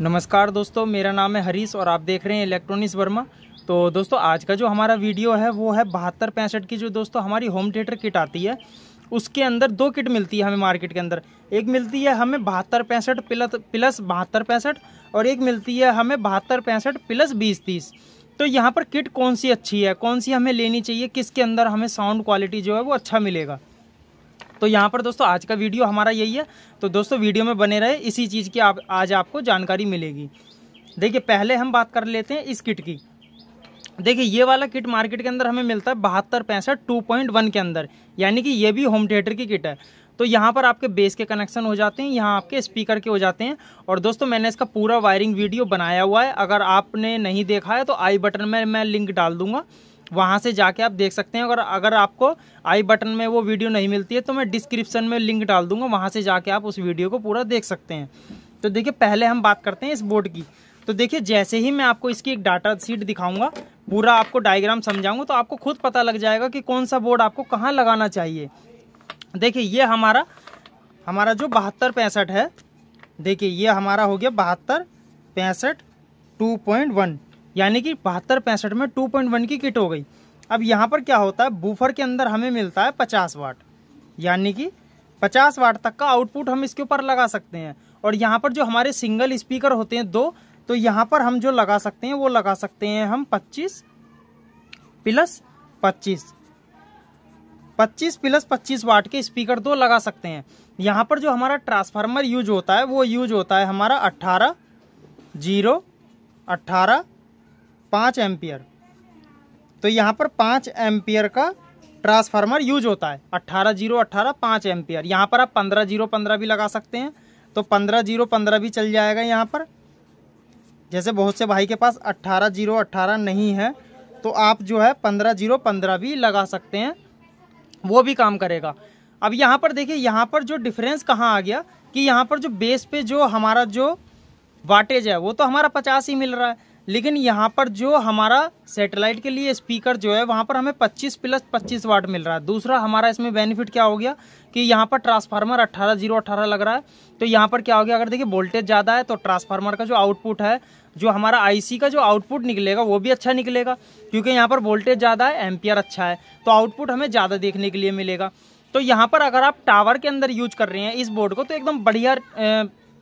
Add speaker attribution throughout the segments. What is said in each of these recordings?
Speaker 1: नमस्कार दोस्तों, मेरा नाम है हरीश और आप देख रहे हैं इलेक्ट्रॉनिक्स वर्मा। तो दोस्तों, आज का जो हमारा वीडियो है, वो है बहत्तर पैंसठ की जो दोस्तों हमारी होम थिएटर किट आती है, उसके अंदर दो किट मिलती है हमें मार्केट के अंदर। एक मिलती है हमें बहत्तर पैंसठ प्लस प्लस बहत्तर पैंसठ और एक मिलती है हमें बहत्तर पैंसठ प्लस बीस तीस। तो यहाँ पर किट कौन सी अच्छी है? कौन सी हमें लेनी चाहिए? किसके अंदर हमें साउंड क्वालिटी जो है वो अच्छा मिलेगा? तो यहाँ पर दोस्तों, आज का वीडियो हमारा यही है। तो दोस्तों, वीडियो में बने रहे, इसी चीज़ की आप, आज आपको जानकारी मिलेगी। देखिए, पहले हम बात कर लेते हैं इस किट की। देखिए, ये वाला किट मार्केट के अंदर हमें मिलता है बहत्तर पैंसठ, टू पॉइंट वन के अंदर। यानी कि ये भी होम थिएटर की किट है। तो यहाँ पर आपके बेस के कनेक्शन हो जाते हैं, यहाँ आपके स्पीकर के हो जाते हैं। और दोस्तों, मैंने इसका पूरा वायरिंग वीडियो बनाया हुआ है। अगर आपने नहीं देखा है तो आई बटन में मैं लिंक डाल दूँगा। वहाँ से जाके आप देख सकते हैं। अगर अगर आपको आई बटन में वो वीडियो नहीं मिलती है तो मैं डिस्क्रिप्शन में लिंक डाल दूँगा, वहाँ से जाके आप उस वीडियो को पूरा देख सकते हैं। तो देखिए, पहले हम बात करते हैं इस बोर्ड की। तो देखिए, जैसे ही मैं आपको इसकी एक डाटा सीट दिखाऊँगा, पूरा आपको डायग्राम समझाऊँगा तो आपको खुद पता लग जाएगा कि कौन सा बोर्ड आपको कहाँ लगाना चाहिए। देखिए, ये हमारा हमारा जो बहत्तर पैंसठ है, देखिए, ये हमारा हो गया बहत्तर पैंसठ टू पॉइंट वन। यानी कि बहत्तर पैंसठ में टू पॉइंट वन की किट हो गई। अब यहाँ पर क्या होता है? बूफर के अंदर हमें मिलता है पचास वाट। यानी कि पचास वाट तक का आउटपुट हम इसके ऊपर लगा सकते हैं। और यहाँ पर जो हमारे सिंगल स्पीकर होते हैं दो तो यहाँ पर हम जो लगा सकते हैं, वो लगा सकते हैं हम पच्चीस प्लस पच्चीस। पच्चीस प्लस पच्चीस वाट के स्पीकर दो लगा सकते हैं। यहाँ पर जो हमारा ट्रांसफार्मर यूज़ होता है, वो यूज़ होता है हमारा अट्ठारह ज़ीरो अट्ठारह पाँच एम्पियर। तो यहाँ पर पाँच एम्पियर का ट्रांसफार्मर यूज़ होता है। अट्ठारह ज़ीरो, अट्ठारह, पाँच एम्पियर। यहाँ पर आप पंद्रह ज़ीरो, पंद्रह भी लगा सकते हैं। तो पंद्रह ज़ीरो, पंद्रह भी चल जाएगा यहाँ पर। जैसे बहुत से भाई के पास अट्ठारह ज़ीरो, अट्ठारह नहीं है तो आप जो है पंद्रह ज़ीरो, पंद्रह भी लगा सकते हैं। वो भी काम करेगा। अब यहाँ पर देखिए, यहाँ पर जो डिफरेंस कहाँ आ गया कि यहाँ पर जो बेस पे जो हमारा जो वाटेज है, वो तो हमारा पचास ही मिल रहा है। लेकिन यहाँ पर जो हमारा सेटेलाइट के लिए स्पीकर जो है, वहाँ पर हमें 25 प्लस 25 वाट मिल रहा है। दूसरा हमारा इसमें बेनिफिट क्या हो गया कि यहाँ पर ट्रांसफार्मर अट्ठारह ज़ीरो अट्ठारह लग रहा है। तो यहाँ पर क्या हो गया, अगर देखिए वोल्टेज ज़्यादा है तो ट्रांसफार्मर का जो आउटपुट है, जो हमारा आईसी का जो आउटपुट निकलेगा, वो भी अच्छा निकलेगा, क्योंकि यहाँ पर वोल्टेज ज़्यादा है, एम्पियर अच्छा है तो आउटपुट हमें ज़्यादा देखने के लिए मिलेगा। तो यहाँ पर अगर आप टावर के अंदर यूज़ कर रहे हैं इस बोर्ड को तो एकदम बढ़िया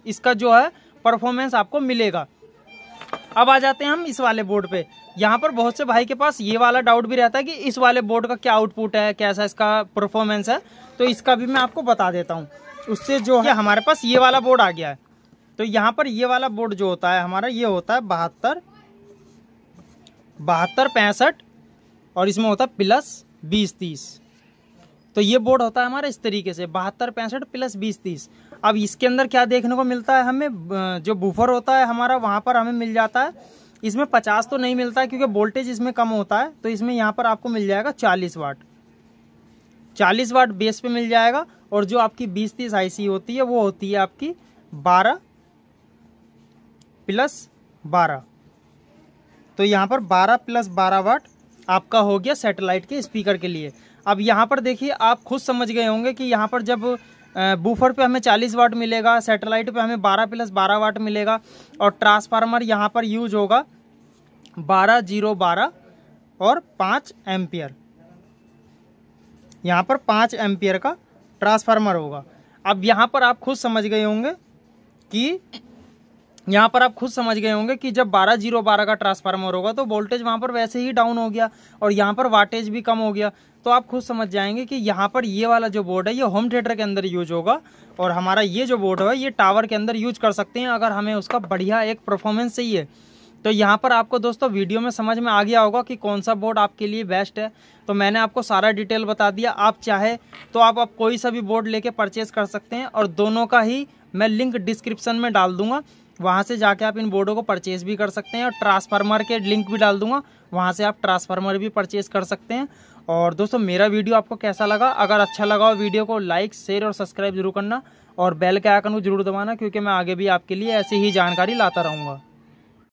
Speaker 1: इसका जो है, परफॉर्मेंस आपको मिलेगा। अब आ जाते हैं हम इस वाले बोर्ड पे। यहाँ पर बहुत से भाई के पास ये वाला डाउट भी रहता है कि इस वाले बोर्ड का क्या आउटपुट है, कैसा इसका परफॉर्मेंस है। तो इसका भी मैं आपको बता देता हूँ। उससे जो है, हमारे पास ये वाला बोर्ड आ गया है। तो यहाँ पर ये वाला बोर्ड जो होता है, हमारा ये होता है बहत्तर बहत्तर पैंसठ, और इसमें होता है प्लस बीस तीस। तो ये बोर्ड होता है हमारा इस तरीके से, बहत्तर, पैंसठ प्लस बीस, तीस। अब इसके अंदर क्या देखने को मिलता है हमें? जो बुफर होता है हमारा, वहाँ पर हमें मिल जाता है। इसमें पचास तो नहीं मिलता है क्योंकि वोल्टेज इसमें कम होता है तो इसमें यहाँ पर आपको मिल जाएगा चालीस वाट चालीस वाट बेस पे मिल जाएगा और जो आपकी बीस, तीस आईसी होती है, वो होती है आपकी बारह प्लस बारह। तो यहाँ पर बारह प्लस बारह वाट आपका हो गया सेटेलाइट के स्पीकर के लिए। अब यहाँ पर देखिए, आप खुद समझ गए होंगे कि यहाँ पर जब बूफर पे हमें 40 वाट मिलेगा, सैटेलाइट पे हमें 12 प्लस 12 वाट मिलेगा और ट्रांसफार्मर यहाँ पर यूज़ होगा बारह ज़ीरो बारह और पाँच एम्पियर। यहाँ पर पाँच एम्पियर का ट्रांसफार्मर होगा। अब यहाँ पर आप खुद समझ गए होंगे कि यहाँ पर आप खुद समझ गए होंगे कि जब बारह ज़ीरो बारह का ट्रांसफार्मर होगा तो वोल्टेज वहाँ पर वैसे ही डाउन हो गया और यहाँ पर वाटेज भी कम हो गया। तो आप खुद समझ जाएँगे कि यहाँ पर ये वाला जो बोर्ड है ये होम थिएटर के अंदर यूज़ होगा और हमारा ये जो बोर्ड है ये टावर के अंदर यूज़ कर सकते हैं अगर हमें उसका बढ़िया एक परफॉर्मेंस चाहिए। तो यहाँ पर आपको दोस्तों वीडियो में समझ में आ गया होगा कि कौन सा बोर्ड आपके लिए बेस्ट है। तो मैंने आपको सारा डिटेल बता दिया। आप चाहे तो आप, आप कोई सा भी बोर्ड लेके परचेज कर सकते हैं और दोनों का ही मैं लिंक डिस्क्रिप्शन में डाल दूँगा। वहाँ से जाके आप इन बोर्डों को परचेज भी कर सकते हैं और ट्रांसफार्मर के लिंक भी डाल दूँगा। वहाँ से आप ट्रांसफार्मर भी परचेज कर सकते हैं। और दोस्तों, मेरा वीडियो आपको कैसा लगा? अगर अच्छा लगा हो वीडियो को लाइक, शेयर और सब्सक्राइब ज़रूर करना और बेल के आइकन को ज़रूर दबाना, क्योंकि मैं आगे भी आपके लिए ऐसी ही जानकारी लाता रहूँगा।